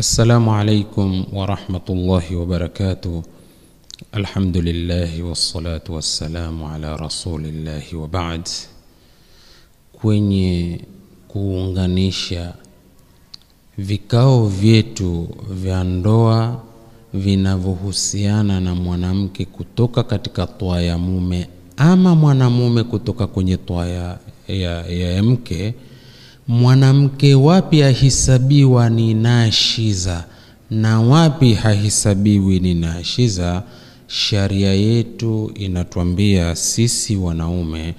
Assalamu alaikum warahmatullahi wabarakatuh. Alhamdulillahi wassalatu wassalamu ala rasulillahi wa baad. Kwenye kuunganisha vikao vyetu vya ndoa vinavyohusiana na mwanamke kutoka katika toa ya mume ama mwanamume kutoka kwenye toa ya, ya, ya mke mwanamke wapi ahisabiwa ni nashiza na wapi hahisabiwi ni nashiza sharia yetu inatuambia sisi wanaume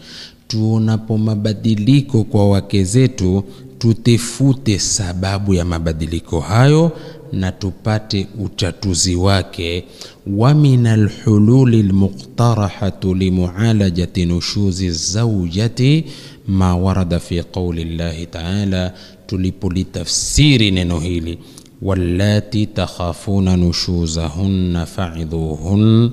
tuonapo mabadiliko kwa wake zetu tutefute sababu ya mabadiliko hayo na tupate utatuzi wake wa min alhululi lmuqtarahatu limualajati nushuzi zaujati ma warada fi qauli llahi taala tulipolitafsiri neno hili wallati takhafuna nushuzahunna faidhuhun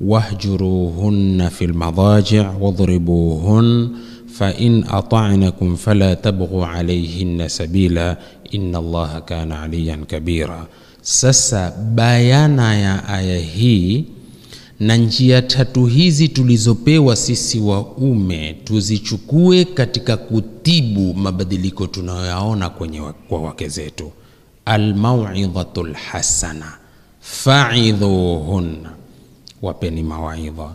wahjuruhunna fi lmadaji wadribuhun fain atanakum fala tabghu alayhinna sabila inna allaha kana aliyan kabira. Sasa bayana ya aya hii na njia tatu hizi tulizopewa sisi waume tuzichukue katika kutibu mabadiliko tunayoyaona kwenye wa, kwa wake zetu. Almauidhatu lhasana faidhuhunna wapeni mawaidha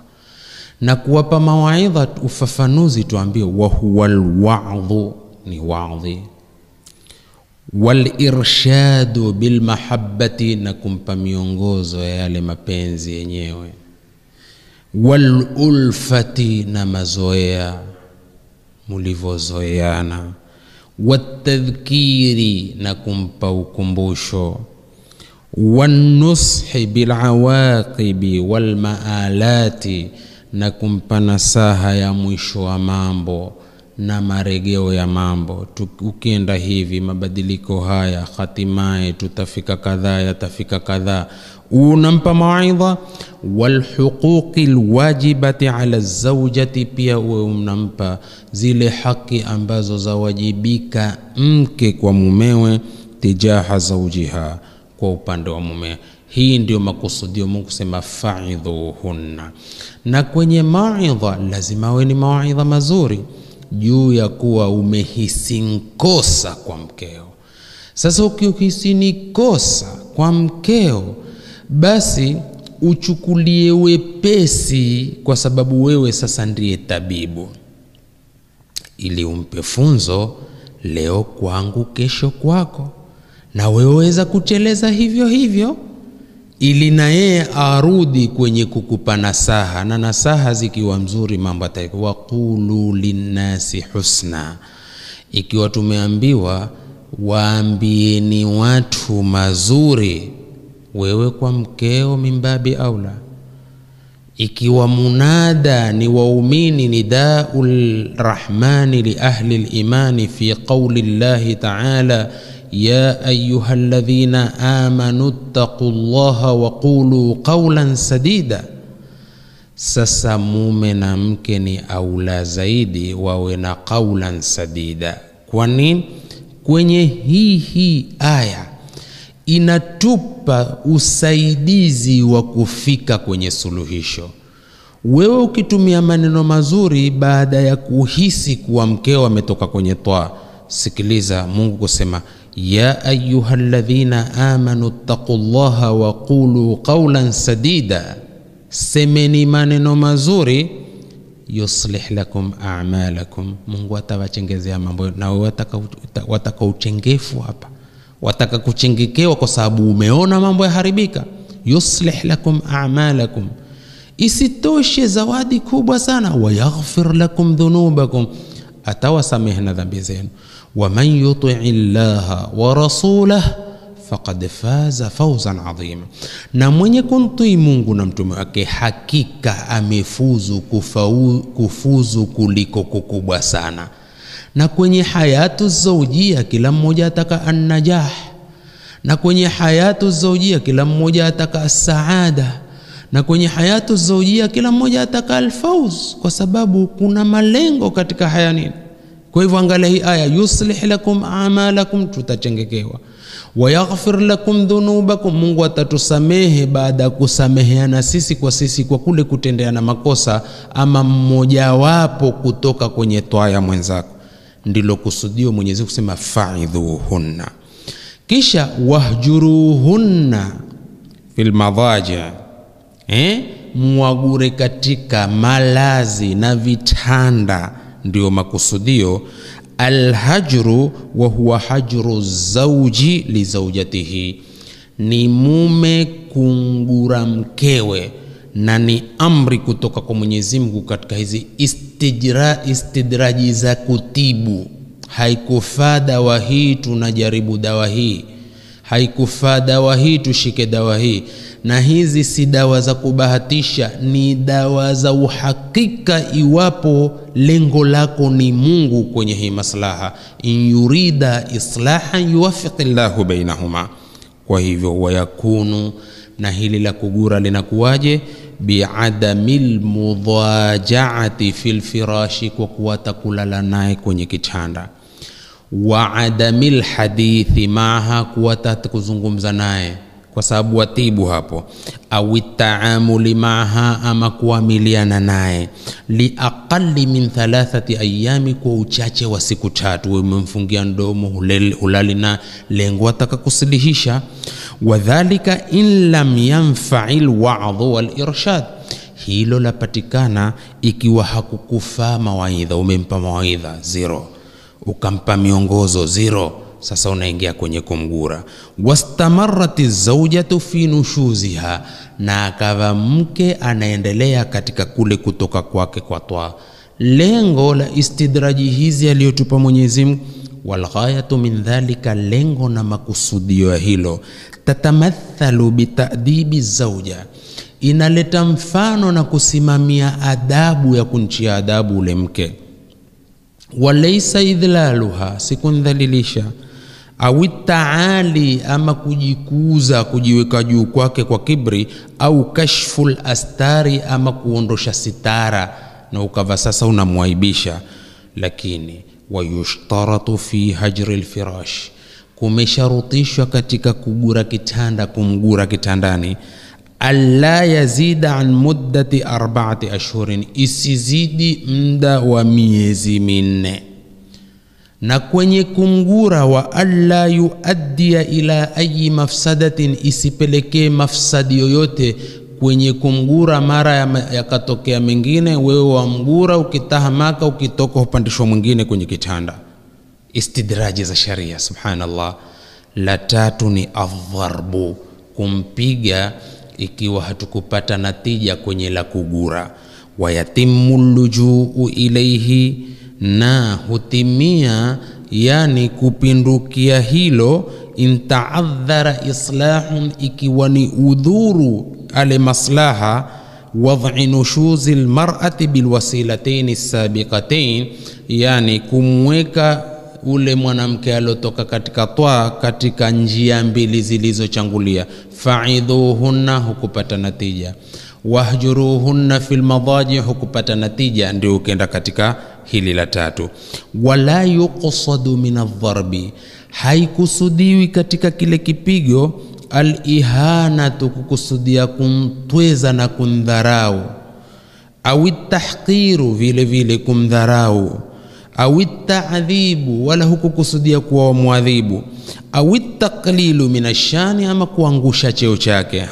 na kuwapa mawaidha ufafanuzi tuambie wahuwa lwadhu ni wadhi. Walirshadu bilmahabati na kumpa miongozo ya yale mapenzi yenyewe. Walulfati na mazoea mulivyozoeana. Watadhkiri na kumpa ukumbusho. Wanushi bilawaqibi walmaalati na kumpa nasaha ya mwisho wa mambo na maregeo ya mambo. Ukienda hivi mabadiliko haya hatimaye tutafika kadhaa yatafika kadhaa. Unampa mawaidha? Walhuquqi lwajibati ala zaujati pia uwe unampa zile haki ambazo zawajibika mke kwa mumewe tijaha zaujiha kwa upande wa mumewe hii ndio makusudio mungu kusema faidhuhunna. Na kwenye maidha lazima awe ni mawaidha mazuri juu ya kuwa umehisi nkosa kwa mkeo. Sasa ukihisi ni kosa kwa mkeo basi uchukulie wepesi kwa sababu wewe sasa ndiye tabibu. Ili umpe funzo leo kwangu kesho kwako. Na weweza kucheleza hivyo hivyo ili na yeye arudi kwenye kukupa nasaha na nasaha zikiwa mzuri mambo atakuwa waqulu linnasi husna. Ikiwa tumeambiwa waambieni watu mazuri wewe kwa mkeo mimbabi aula ikiwa munada ni waumini nidau li ahli limani fi qauli llahi taala يا أيها الذين آمنوا اتقوا الله وقولوا قولا سديدا sasa mume na mke ni aula zaidi wawe na qaulan sadida kwani kwenye hii hii aya inatupa usaidizi wa kufika kwenye suluhisho wewe ukitumia maneno mazuri baada ya kuhisi kuwa mkeo ametoka kwenye twaa sikiliza mungu kusema ya ayuha ladhina amanu اتقوا llaha وقولوا qaulan sadida. Semeni maneno mazuri yuslih lakum amalakum. Mungu atawachengezea mambo nawe wataka, wataka uchengefu hapa. Wataka kuchengekewa kwa sababu umeona mambo yaharibika. Yuslih lakum amalakum. Isitoshe zawadi kubwa sana. Wayaghfir lakum dhunubakum. Atawasamehe na dhambi zenu yutii llaha wa rasulah faqad faza fauzan adhima, na mwenye kumtii Mungu na mtume wake hakika amefuzu kufau, kufuzu kuliko kukubwa sana. Na kwenye hayatu zaujia kila mmoja ataka annajah, na kwenye hayatu zaujia kila mmoja ataka saada na kwenye hayatu zaujia kila mmoja ataka alfauz, kwa sababu kuna malengo katika haya nini. Kwa hivyo angalia hii aya, yuslih lakum amalakum, tutachengekewa wayaghfir lakum dhunubakum, Mungu atatusamehe baada ya kusameheana sisi kwa sisi kwa kule kutendeana makosa, ama mmojawapo kutoka kwenye twaya ya mwenzako. Ndilo kusudio Mwenyezi kusema faidhuhunna, kisha wahjuruhunna fil madhaji eh? Mwagure katika malazi na vitanda, ndio makusudio Alhajru wa huwa hajru zauji li zaujatihi, ni mume kungura mkewe, na ni amri kutoka kwa Mwenyezi Mungu katika hizi istijra, istidraji za kutibu. Haikufaa dawa hii, tunajaribu dawa hii, haikufaa dawa hii, tushike dawa hii. Na hizi si dawa za kubahatisha, ni dawa za uhakika, iwapo lengo lako ni Mungu kwenye hii maslaha. In yurida islahan yuwafiqi llahu bainahuma. Kwa hivyo wayakunu, na hili la kugura linakuwaje? biadami lmudhajaati fi lfirashi, kwa kuwata kulala naye kwenye kichanda wa adami lhadithi maaha, kuwata kuzungumza naye kwa sababu watibu hapo, au taamuli maha, ama kuamiliana naye liaqali min thalathati ayami, kwa uchache wa siku tatu. Umemfungia ndomo, hulali na lengo ataka kusilihisha. Wadhalika in lam yanfai lwadhu walirshad, hilo lapatikana ikiwa hakukufaa mawaidha. Umempa mawaidha zero, ukampa miongozo zero sasa unaingia kwenye kumgura. Wastamarati zaujatu fi nushuziha, na akava mke anaendelea katika kule kutoka kwake kwa toa. Lengo la istidraji hizi aliyotupa Mwenyezi Mungu, walghayatu min dhalika, lengo na makusudio ya hilo, tatamathalu bitadibi zauja, inaleta mfano na kusimamia adabu ya kunchia adabu ule mke, walaisa idhlaluha, sikundhalilisha au taali ama kujikuza kujiweka juu kwake kwa kibri, au kashful astari ama kuondosha sitara na ukava sasa unamwaibisha. Lakini wayushtaratu fi hajri lfirash, kumesharutishwa katika kugura kitanda, kumgura kitandani, alla yazida an muddati arbaati ashhurin, isizidi mda wa miezi minne na kwenye kumgura wa alla yuaddia ila ayi mafsadatin, isipelekee mafsadi yoyote kwenye kumgura. Mara yakatokea ya mengine, wewe wamgura, ukitahamaka, ukitoka upandishwa mwingine kwenye kitanda. Istidraji za sharia, subhanallah. La tatu ni adharbu, kumpiga ikiwa hatukupata natija kwenye la kugura. Wayatimu lujuu ilaihi na hutimia yani kupindukia hilo, intaadhara islahun, ikiwa ni udhuru ale maslaha, wadhi nushuzi lmarati bilwasilatain sabiqatain, yani kumweka ule mwanamke aliotoka katika twaa katika njia mbili zilizochangulia. Faidhuhunna, hukupata natija wahjuruhunna fi lmadaji, hukupata natija, ndio ukenda katika hili la tatu. Wala yuqsadu min aldharbi, haikusudiwi katika kile kipigo alihanatu, kukusudia kumtweza na kumdharau, au tahqiru, vile vile kumdharau, au taadhibu, wala hukukusudia kuwa wamwadhibu au taklilu min ashani, ama kuangusha cheo chake,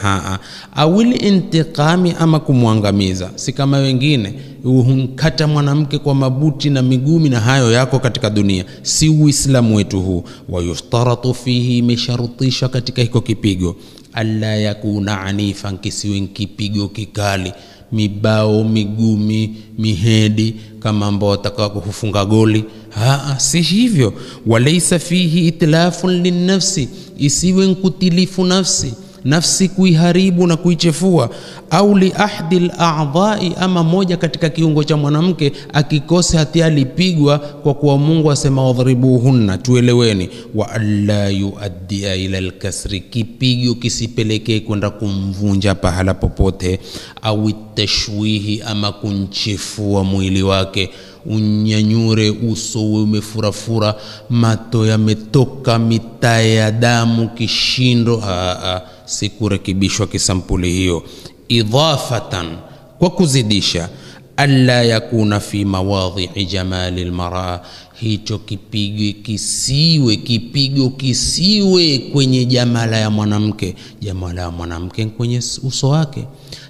au lintiqami, ama kumwangamiza. Si kama wengine humkata mwanamke kwa mabuti na migumi, na hayo yako katika dunia, si Uislamu wetu huu. Wayushtaratu fihi, imesharutishwa katika hiko kipigo, alla yakuna anifan, kisiwe kipigo kikali. Mibao migumi mihedi kama ambao wataka kufunga goli. Haa, si hivyo. Walaisa fihi itlafun linnafsi, isiwe nkutilifu nafsi. Nafsi kuiharibu na kuichefua au liahdi ladhai ama moja katika kiungo cha mwanamke akikose hatia alipigwa kwa kuwa mungu asema wadhribuhunna tueleweni. Wa alla yuaddia ila lkasri kipigo kisipelekee kwenda kumvunja pahala popote au tashwihi ama kunchefua mwili wake. Unyanyure uso uwe umefurafura mato yametoka mitaa ya damu kishindo Aa, si kurekebishwa kisampuli hiyo idhafatan kwa kuzidisha alla yakuna fi mawadhii jamali lmaraa hicho kipigo kisiwe kipigo kisiwe kwenye jamala ya mwanamke jamala ya mwanamke kwenye uso wake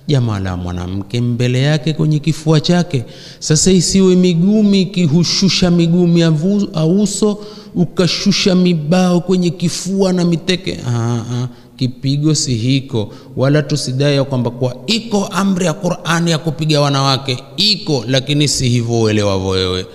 jamala ya mwanamke mbele yake kwenye kifua chake. Sasa isiwe migumi kihushusha migumi ya uso ukashusha mibao kwenye kifua na miteke. Aa, kipigo si hiko wala tusidai ya kwamba kwa iko amri ya qurani ya kupiga wanawake iko lakini si hivyo uelewavyo wewe.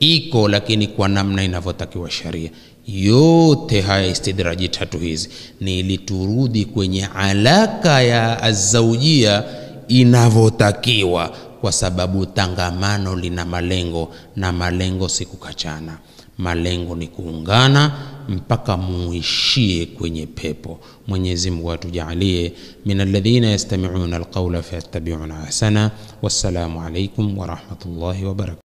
Iko lakini kwa namna inavyotakiwa sharia. Yote haya istidraji tatu hizi ni ili turudi kwenye alaka ya azaujia inavyotakiwa kwa sababu tangamano lina malengo na malengo si kukachana. Malengo ni kuungana mpaka muishie kwenye pepo. Mwenyezi mungu atujaalie min alladhina yastamiuna alqaula fayattabiuna ahsana. Wassalamu alaikum warahmatullahi wabarakatu